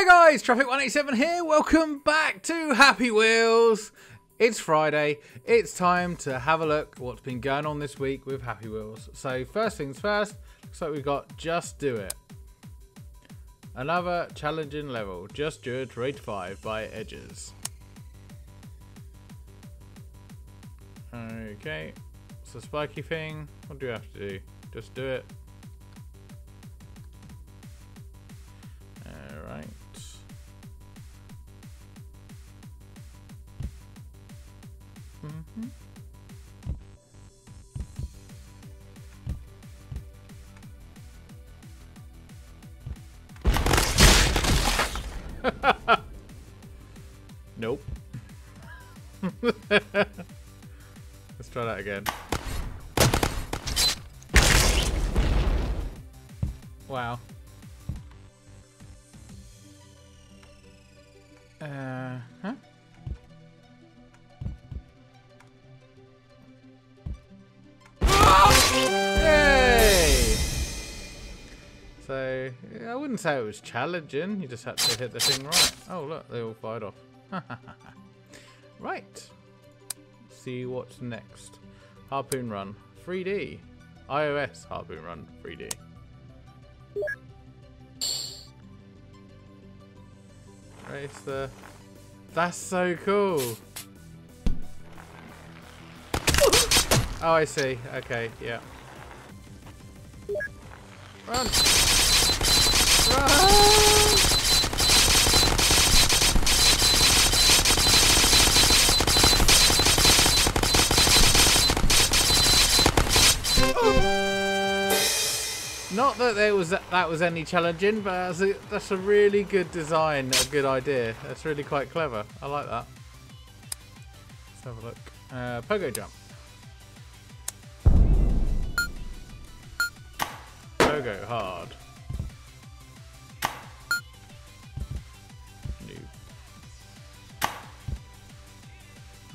Hi guys, Traffic187 here. Welcome back to Happy Wheels. It's Friday. It's time to have a look at what's been going on this week with Happy Wheels. So first things first, looks like we've got Just Do It. Another challenging level, Just Do It Rate 5 by Edges. Okay, it's a spiky thing. What do we have to do? Just do it. Alright. Mhm. Nope. Let's try that again. Wouldn't say it was challenging. You just had to hit the thing right. Oh, look, they all fired off. right. See what's next. Harpoon Run 3D. iOS Harpoon Run 3D. Race the. That's so cool. Oh, I see. Okay, yeah. Run! Not that there was that was any challenging, but that's a, that's a really good design, a good idea. That's really quite clever. I like that. Let's have a look. Uh, pogo jump. Pogo hard.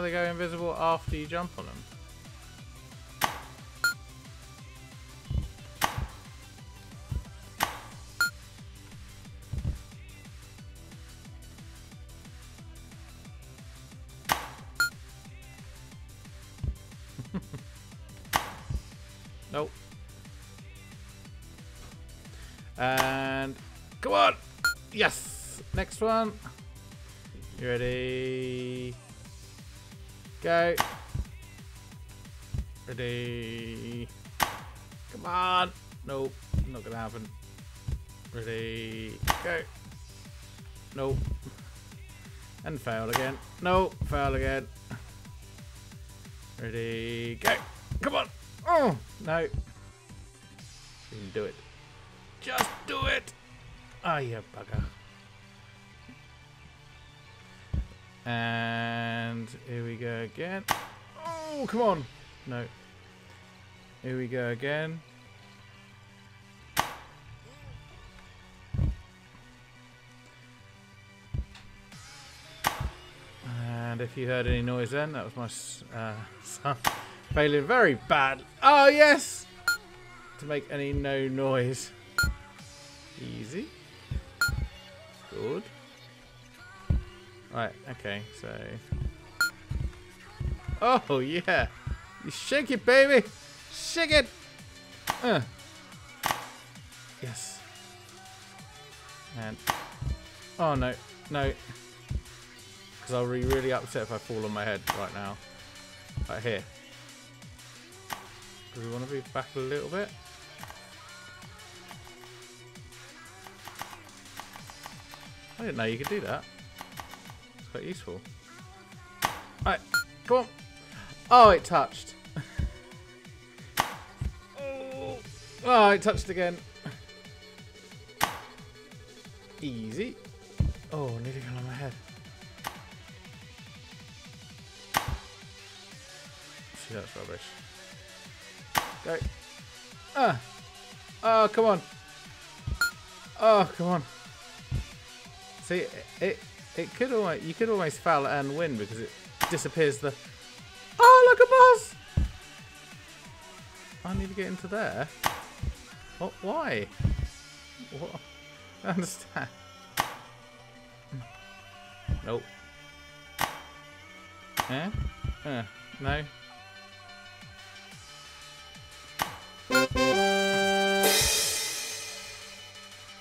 Oh, they go invisible after you jump on them. Nope. And come on. Yes. Next one. You ready? Go. Ready. Come on. Nope. Not gonna happen. Ready. Go. Nope. And fail again. Nope. Fail again. Ready. Go. Come on. Oh, no. You can do it. Just do it. Ah, you bugger. And here we go again. Oh, come on. No. Here we go again. And if you heard any noise then, that was my uh, son failing very bad. Oh, yes! To make any no noise. Easy. Good. Right, okay, so... Oh, yeah! You shake it, baby! Shake it! Uh. Yes. And... Oh, no. No. Because I'll be really upset if I fall on my head right now. Right here. Do we want to be back a little bit? I didn't know you could do that. Quite useful. Alright, come on. Oh, it touched. oh. it touched again. Easy. Oh, nearly fell on my head. See, that's rubbish. Go. Ah. Oh, come on. Oh, come on. See, it it could almost you could almost foul and win because it disappears the. Oh, look a boss! I need to get into there. What? Why? What? I understand. Nope. Eh? Uh, no.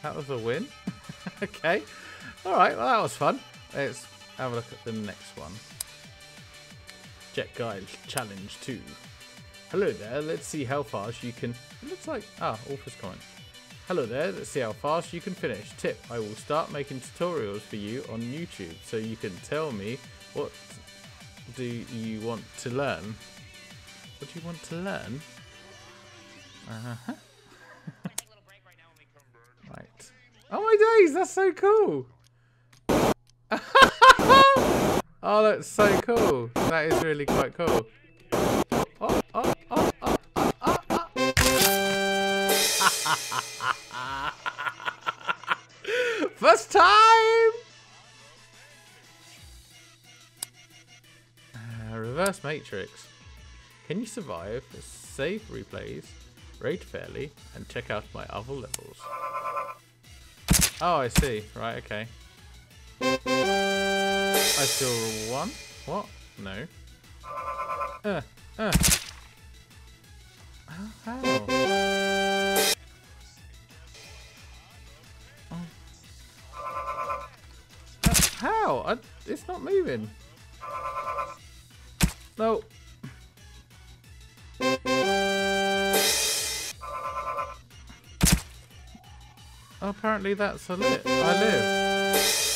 That was a win. okay. Alright, well that was fun. Let's have a look at the next one. Jet Guide Challenge 2. Hello there, let's see how fast you can... It looks like... Ah, author's comment. Hello there, let's see how fast you can finish. Tip, I will start making tutorials for you on YouTube so you can tell me what do you want to learn. What do you want to learn? Uh-huh. right. Oh my days, that's so cool! oh, that's so cool. That is really quite cool. Oh, oh, oh, oh, oh, oh. First time! Uh, reverse Matrix. Can you survive save replays, rate fairly, and check out my other levels? Oh, I see. Right, okay. I still one? What? No. Uh, uh. How? Oh. How? I, it's not moving. No. Apparently that's a lit. I live.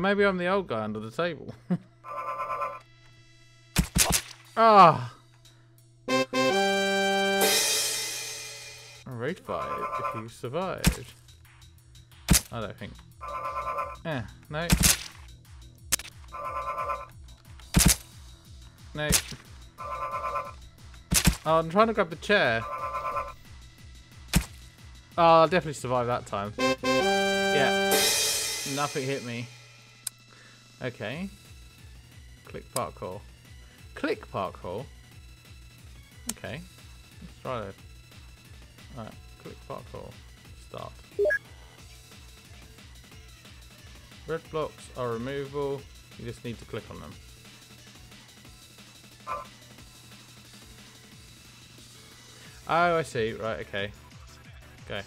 Or maybe I'm the old guy under the table. Ah. Rate 5 if you survived. I don't think. Eh, no. No. Oh, I'm trying to grab the chair. Oh, I'll definitely survive that time. Yeah. Nothing hit me. Okay. Click parkour. Click parkour? Okay. Let's try that. Alright, click parkour. Start. Red blocks are removable. You just need to click on them. Oh, I see. Right, okay. Okay.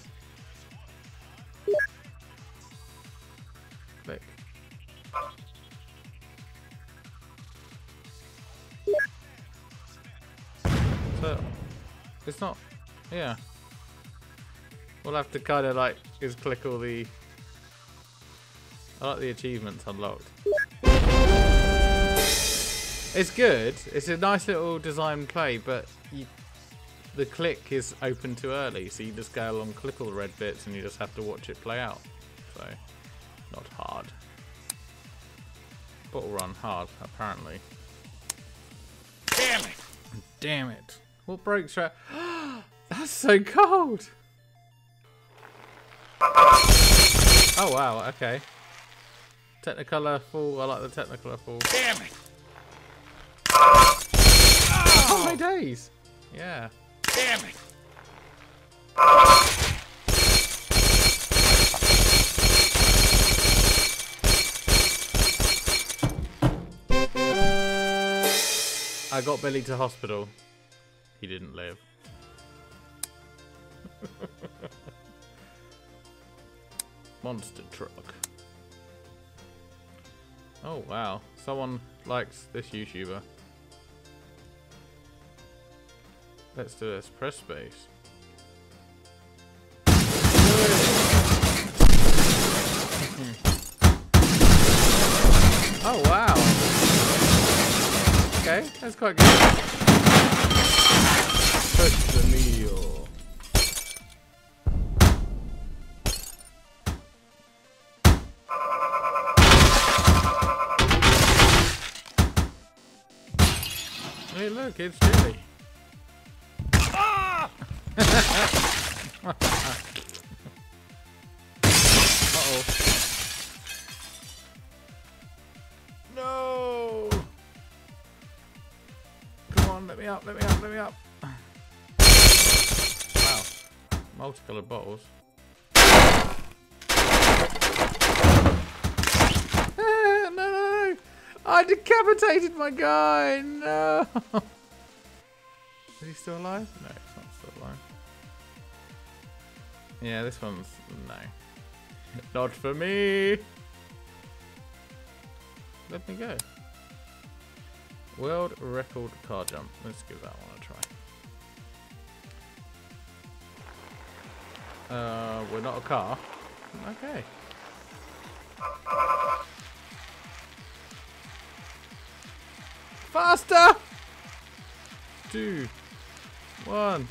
It's not, yeah. We'll have to kind of like, just click all the, I like the achievements unlocked. It's good. It's a nice little design play, but you, the click is open too early, so you just go along, click all the red bits, and you just have to watch it play out. So, not hard. Bottle run hard, apparently. Damn it! Damn it. What broke strap? That's so cold! Oh wow, okay. Technicolor full, I like the Technicolor full. Damn it! Oh my days! Yeah. Damn it! I got Billy to hospital. He didn't live. Monster truck. Oh wow, someone likes this YouTuber. Let's do this. Press space. oh wow. Okay, that's quite good. look, it's Jimmy. Ah! Uh-oh. No! Come on, let me up, let me up, let me up. Wow. Multicolored bottles. I decapitated my guy. No. He still alive? No, he's not still alive. Yeah, this one's no. Not for me. Let me go. World record car jump. Let's give that one a try. Uh, we're not a car. Okay. Faster! Two, one.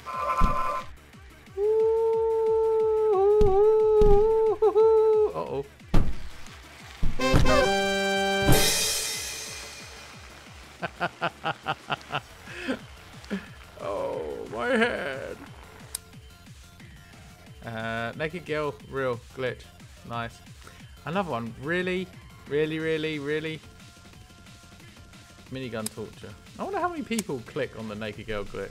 Uh oh. oh, my head. Uh, naked girl, real glitch. Nice. Another one. Really? Really, really, really? Minigun torture. I wonder how many people click on the naked girl glitch.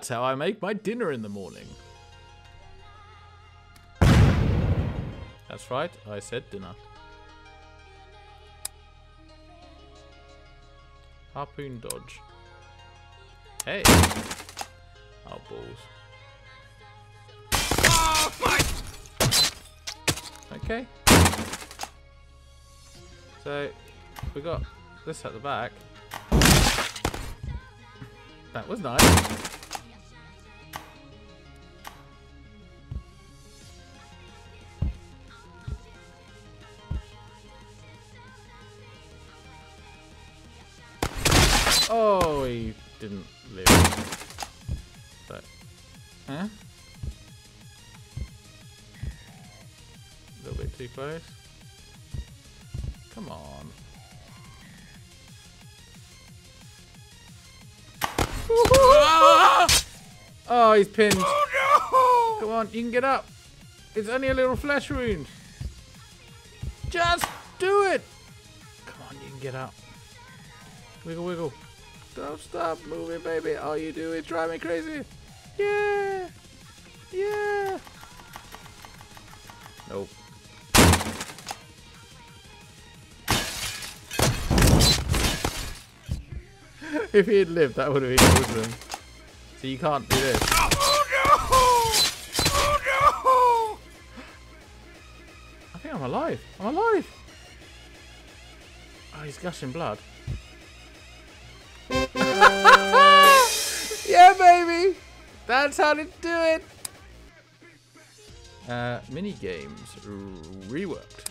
That's how I make my dinner in the morning. That's right, I said dinner. Harpoon dodge. Hey! Oh, balls. Oh, okay. So, we got this at the back. That was nice. Oh, he didn't live. But, huh? A little bit too close. Come on. Ah! Oh, he's pinned. Oh no! Come on, you can get up. It's only a little flesh wound. Just do it. Come on, you can get up. Wiggle, wiggle. Don't stop moving, baby. All you do is drive me crazy. Yeah. Yeah. Nope. if he had lived, that would have been awesome. So you can't do this. Oh no! Oh I think I'm alive. I'm alive. Oh, he's gushing blood. That's how to do it. Uh, mini games reworked.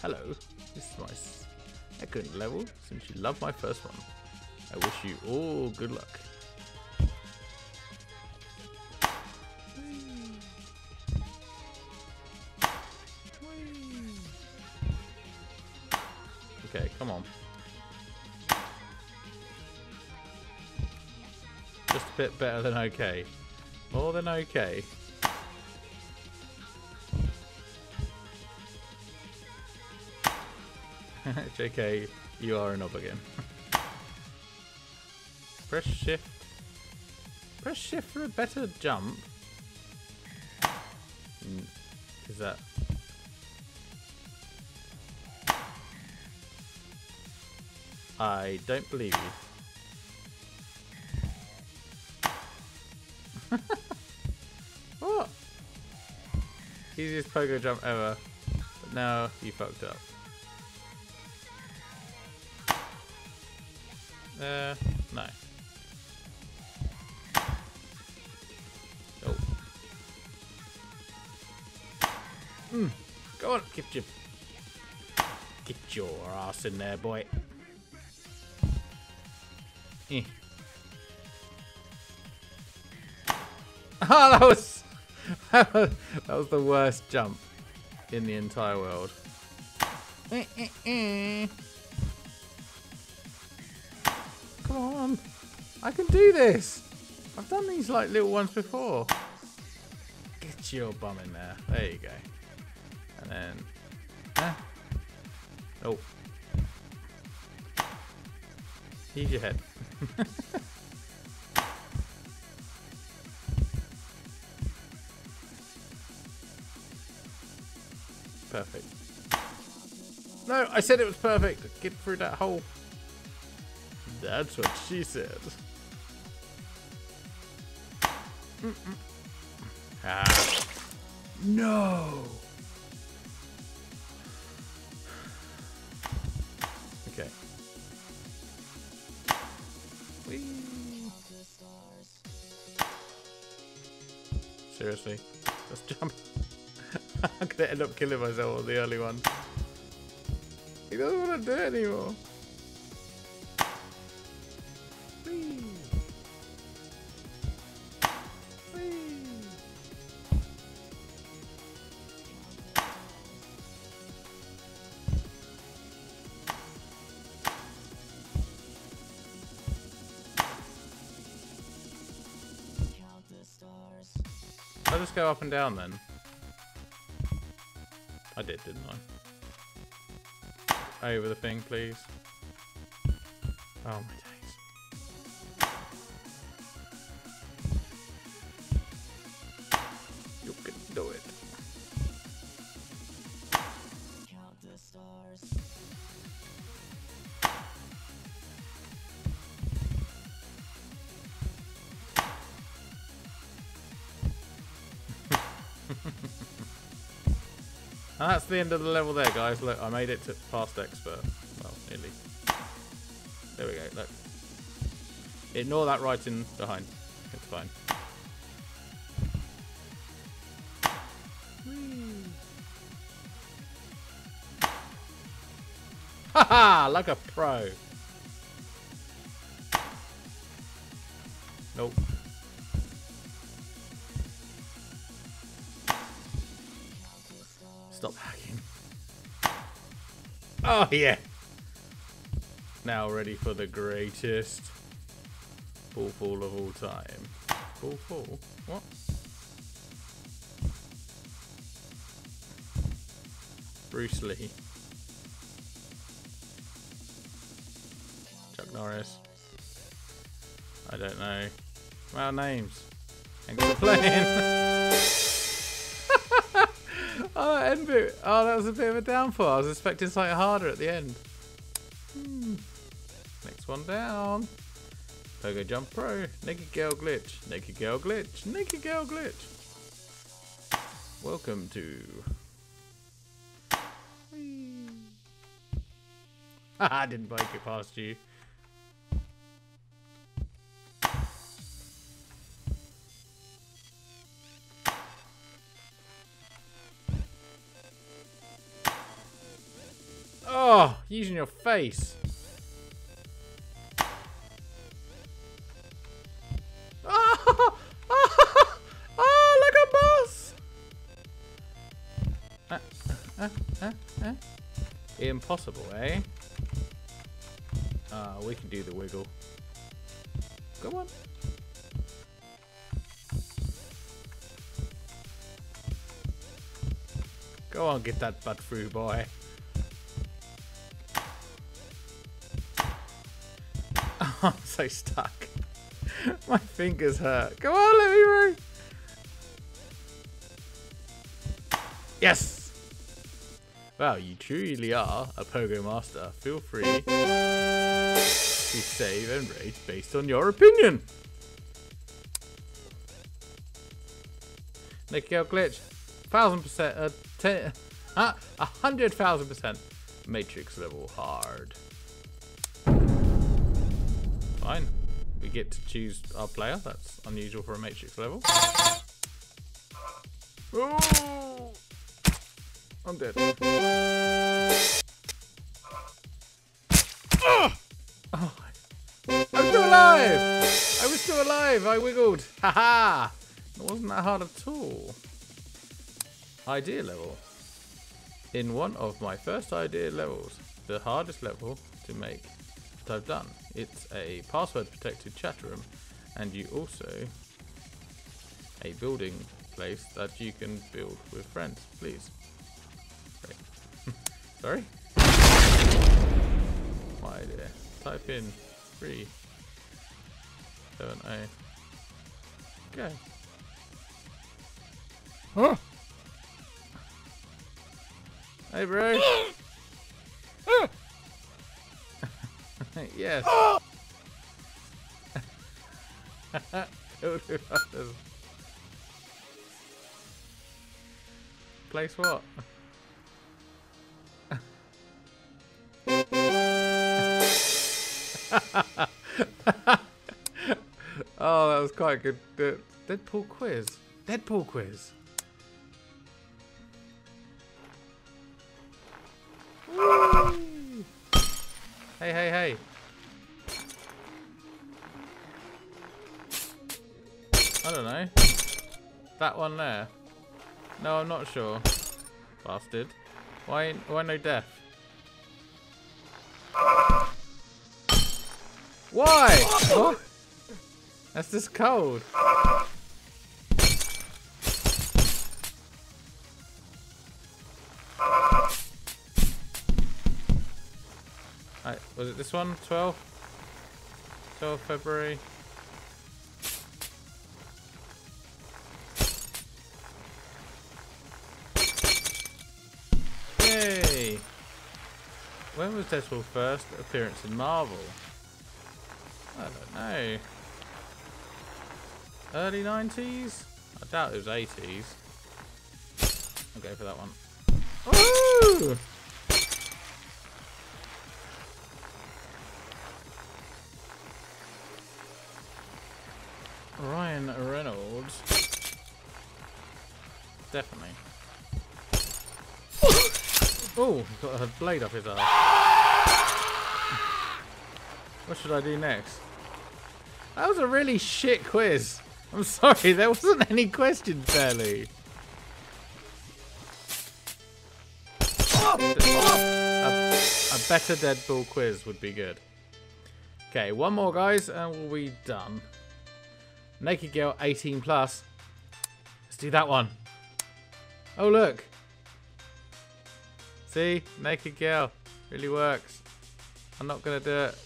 Hello. This is my second level since you love my first one. I wish you all good luck. Okay, come on. Bit better than okay. More than okay. JK, you are a knob again. Press shift. Press shift for a better jump. Mm, Is that... I don't believe you. Easiest pogo jump ever. But now you fucked up. Uh, no. Oh. Hmm. Go on, get your get your ass in there, boy. Eh. Oh, that was that was the worst jump in the entire world. Come on. I can do this. I've done these like little ones before. Get your bum in there. There you go. And then... Ah. Oh. Use your head. perfect. No, I said it was perfect. Get through that hole. That's what she said. Mm -mm. Ah. No. Okay. Whee. Seriously, let's jump. I'm gonna end up killing myself on the early one. He doesn't want to do it anymore. I'll just go up and down then. I did, didn't I? Over the thing, please. Oh my And that's the end of the level there, guys. Look, I made it to past expert. Well, nearly. There we go, look. Ignore that writing behind. It's fine. Haha, like a pro. Stop hacking. Oh, yeah. Now ready for the greatest ball fall of all time. Ball fall? What? Bruce Lee. Chuck Norris. I don't know. Well, names. Thanks for playing. Oh, bit. Oh, that was a bit of a downfall. I was expecting something harder at the end. Hmm. Next one down. Pogo Jump Pro. Naked Girl Glitch. Naked Girl Glitch. Naked Girl Glitch. Welcome to. I didn't bike it past you. Using your face. Oh, oh, look at boss. Uh, uh, uh, uh. Impossible, eh? Ah, we can do the wiggle. Go on. Go on, get that butt through, boy. I'm so stuck. My fingers hurt. Go on, let me through. Yes! Wow, you truly are a Pogo Master. Feel free to save and rate based on your opinion. Nicky glitch. Thousand percent, uh, ten, uh, a hundred thousand percent Matrix level hard. Fine. We get to choose our player. That's unusual for a Matrix level. Oh! I'm dead. Ah! Oh! I'm still alive! I was still alive! I wiggled! Haha! It wasn't that hard at all. Idea level. In one of my first idea levels, the hardest level to make that I've done. It's a password protected chat room and you also a building place that you can build with friends. Please. Sorry? My idea. Type in three, seven, eight. Okay. Huh? Hey, bro. yes. Others. Oh! Place what? oh, that was quite good. Deadpool quiz. Deadpool quiz. That one there. No, I'm not sure. Bastard. Why, why no death? Why? What? That's just cold. Right, was it this one? 12? 12 February. Was first appearance in Marvel? I don't know. Early 90s? I doubt it was 80s. I'll go for that one. Ooh! Ryan Reynolds. Definitely. Oh, he's got a blade up his ass. What should I do next? That was a really shit quiz. I'm sorry, there wasn't any questions barely. A, a better Deadpool quiz would be good. Okay, one more guys and we'll be done. Naked Girl 18 plus. Let's do that one. Oh look. See? Naked Girl. Really works. I'm not gonna do it.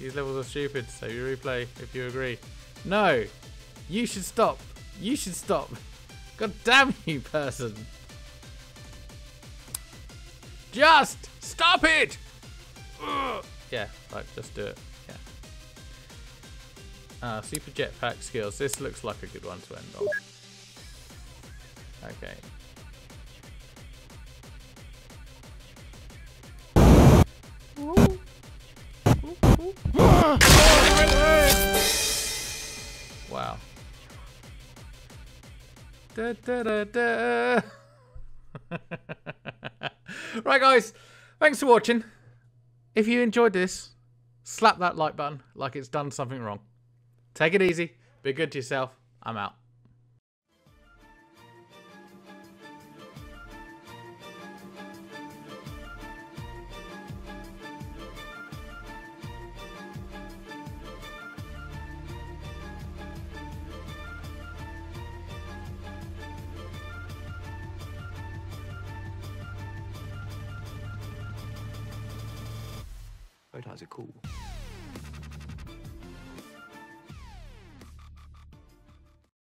These levels are stupid, so you replay if you agree. No! You should stop. You should stop. God damn you, person. Just stop it! Ugh. Yeah, like, just do it. Yeah. Uh, super jetpack skills. This looks like a good one to end on. Okay. Wow. Da, da, da, right, guys. Thanks for watching. If you enjoyed this, slap that like button like it's done something wrong. Take it easy. Be good to yourself. I'm out.